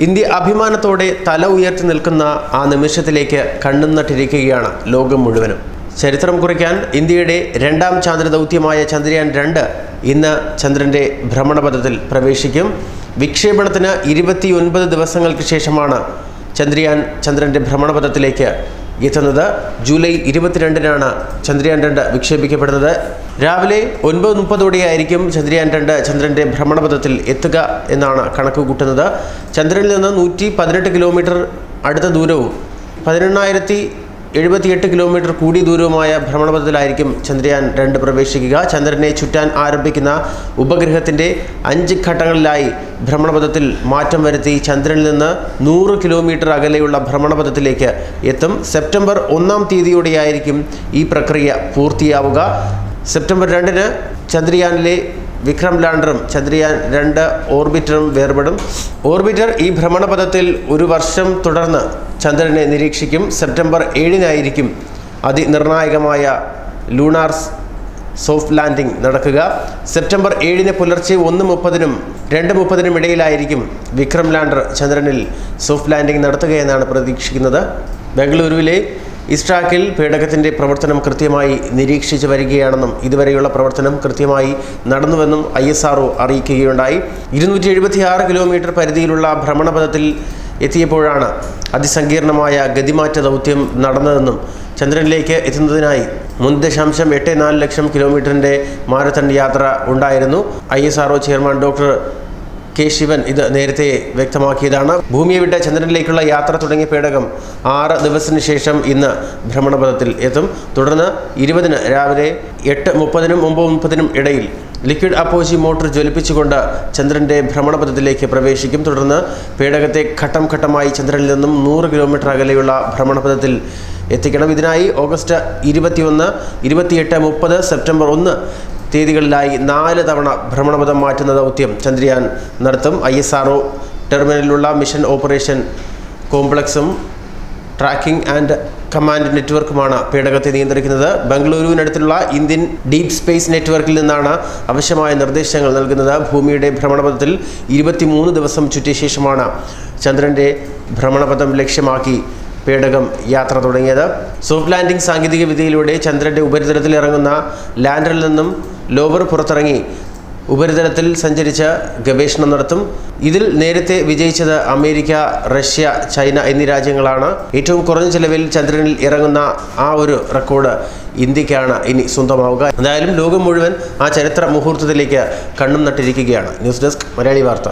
India അഭിമാനത്തോടെ തല ഉയർത്തി നിൽക്കുന്ന ആ നിമിഷത്തിലേക്ക് കണ്ണുനട്ടിരിക്കുകയാണ് ലോകം മുഴുവനും. ചരിത്രം കുറിക്കാൻ ഇന്ത്യയുടെ രണ്ടാം ചാന്ദ്ര ദൗത്യമായ ചന്ദ്രയാൻ രണ്ട് ഇന്ന് ചന്ദ്രന്റെ ഭ്രമണപഥത്തിൽ പ്രവേശിക്കും. വിക്ഷേപണത്തിന് ഇരുപത്തിയൊൻപത് ദിവസങ്ങൾക്ക് ശേഷമാണ് ചന്ദ്രയാൻ ചന്ദ്രന്റെ ഭ്രമണപഥത്തിലേക്ക് എത്തുന്നത് ജൂലൈ ഇരുപത്തിരണ്ടിനാണ് ചന്ദ്രയാൻ രണ്ട് വിക്ഷേപിക്കപ്പെടുന്നത്. രാവിലെ ഒൻപത് മുപ്പതോടെയായിരിക്കും ചന്ദ്രയാൻ രണ്ട് ചന്ദ്രന്റെ ഭ്രമണപഥത്തിൽ എത്തുക എന്നാണ് കണക്ക് കൂട്ടുന്നത്. ചന്ദ്രനിൽ നിന്ന് നൂറ്റി പതിനെട്ട് കിലോമീറ്റർ അടുത്ത ദൂരവും പതിനെണ്ണായിരത്തി എഴുപത്തിയെട്ട് കിലോമീറ്റർ കൂടി ദൂരവുമായ ഭ്രമണപഥത്തിലായിരിക്കും ചന്ദ്രയാൻ രണ്ട് പ്രവേശിക്കുക. ചന്ദ്രനെ ചുറ്റാൻ ആരംഭിക്കുന്ന ഉപഗ്രഹത്തിന്റെ അഞ്ച് ഘട്ടങ്ങളിലായി ഭ്രമണപഥത്തിൽ മാറ്റം വരുത്തി ചന്ദ്രനിൽ നിന്ന് നൂറ് കിലോമീറ്റർ അകലെയുള്ള ഭ്രമണപഥത്തിലേക്ക് എത്തും. സെപ്റ്റംബർ ഒന്നാം തീയതിയോടെയായിരിക്കും ഈ പ്രക്രിയ പൂർത്തിയാവുക. സെപ്റ്റംബർ രണ്ടിന് ചന്ദ്രയാനിലെ വിക്രം ലാൻഡറും ചന്ദ്രയാൻ രണ്ട് ഓർബിറ്ററും വേർപെടും. ഓർബിറ്റർ ഈ ഭ്രമണപഥത്തിൽ ഒരു വർഷം തുടർന്ന് ചന്ദ്രനെ നിരീക്ഷിക്കും. സെപ്റ്റംബർ ഏഴിനായിരിക്കും അതിനിർണായകമായ ലൂണാർ സോഫ്റ്റ് ലാൻഡിംഗ് നടക്കുക. സെപ്റ്റംബർ ഏഴിന് പുലർച്ചെ ഒന്ന് മുപ്പതിനും രണ്ട് മുപ്പതിനും ഇടയിലായിരിക്കും വിക്രം ലാൻഡർ ചന്ദ്രനിൽ സോഫ്റ്റ് ലാൻഡിംഗ് നടത്തുകയെന്നാണ് പ്രതീക്ഷിക്കുന്നത്. ബംഗളൂരുവിലെ ഇസ്ട്രാക്കിൽ പേടകത്തിന്റെ പ്രവർത്തനം കൃത്യമായി നിരീക്ഷിച്ചു വരികയാണെന്നും ഇതുവരെയുള്ള പ്രവർത്തനം കൃത്യമായി നടന്നുവെന്നും ഐ എസ് ആർ അറിയിക്കുകയുണ്ടായി. ഇരുന്നൂറ്റി എഴുപത്തി ആറ് കിലോമീറ്റർ പരിധിയിലുള്ള ഭ്രമണപഥത്തിൽ എത്തിയപ്പോഴാണ് അതിസങ്കീർണമായ ഗതിമാറ്റ ദൗത്യം നടന്നതെന്നും ചന്ദ്രനിലേക്ക് എത്തുന്നതിനായി മൂന്ന് ദശാംശം എട്ട് നാല് ലക്ഷം കിലോമീറ്ററിന്റെ മാരത്തൺ യാത്ര ഉണ്ടായിരുന്നു. I S R chairman doctor K Sivan ഇത് നേരത്തെ വ്യക്തമാക്കിയതാണ്. ഭൂമിയെ വിട്ട ചന്ദ്രനിലേക്കുള്ള യാത്ര തുടങ്ങിയ പേടകം ആറ് ദിവസത്തിന് ശേഷം ഇന്ന് ഭ്രമണപഥത്തിൽ എത്തും. തുടർന്ന് ഇരുപതിന് രാവിലെ എട്ട് മുപ്പതിനും ഒമ്പത് മുപ്പതിനും ഇടയിൽ ലിക്വിഡ് അപ്പോജി മോട്ടോർ ജ്വലിപ്പിച്ചുകൊണ്ട് ചന്ദ്രന്റെ ഭ്രമണപഥത്തിലേക്ക് പ്രവേശിക്കും. തുടർന്ന് പേടകത്തെ ഘട്ടം ഘട്ടമായി ചന്ദ്രനിൽ നിന്നും നൂറ് കിലോമീറ്റർ അകലെയുള്ള ഭ്രമണപഥത്തിൽ എത്തിക്കണം. ഇതിനായി ഓഗസ്റ്റ് ഇരുപത്തിയൊന്ന് ഇരുപത്തിയെട്ട് മുപ്പത് സെപ്റ്റംബർ ഒന്ന് തീയതികളിലായി നാല് തവണ ഭ്രമണപഥം മാറ്റുന്ന ദൗത്യം ചന്ദ്രയാൻ നടത്തും. ഐ എസ് ആർ ടെർമിനലിലുള്ള മിഷൻ ഓപ്പറേഷൻ കോംപ്ലക്സും ട്രാക്കിംഗ് ആൻഡ് കമാൻഡ് നെറ്റ്വർക്കുമാണ് പേടകത്തെ നിയന്ത്രിക്കുന്നത്. ബംഗളൂരുവിനടുത്തുള്ള ഇന്ത്യൻ ഡീപ് സ്പേസ് നെറ്റ്വർക്കിൽ നിന്നാണ് ആവശ്യമായ നിർദ്ദേശങ്ങൾ നൽകുന്നത്. ഭൂമിയുടെ ഭ്രമണപഥത്തിൽ ഇരുപത്തിമൂന്ന് ദിവസം ചുറ്റിയ ശേഷമാണ് ചന്ദ്രന്റെ ഭ്രമണപഥം ലക്ഷ്യമാക്കി പേടകം യാത്ര തുടങ്ങിയത്. സോഫ്റ്റ് ലാൻഡിംഗ് സാങ്കേതിക വിദ്യയിലൂടെ ചന്ദ്രന്റെ ഉപരിതലത്തിൽ ഇറങ്ങുന്ന ലാൻഡറിൽ നിന്നും ലോവർ പുറത്തിറങ്ങി ഉപരിതലത്തിൽ സഞ്ചരിച്ച ഗവേഷണം നടത്തും. ഇതിൽ നേരത്തെ വിജയിച്ചത് അമേരിക്ക റഷ്യ ചൈന എന്നീ രാജ്യങ്ങളാണ്. ഏറ്റവും കുറഞ്ഞ ചെലവിൽ ചന്ദ്രനിൽ ഇറങ്ങുന്ന ആ ഒരു റെക്കോർഡ് ഇന്ത്യക്കാണ് ഇനി സ്വന്തമാവുക. എന്തായാലും ലോകം മുഴുവൻ ആ ചരിത്ര മുഹൂർത്തത്തിലേക്ക് കണ്ണും നട്ടിരിക്കുകയാണ്. ന്യൂസ് ഡെസ്ക് മലയാളി വാർത്ത.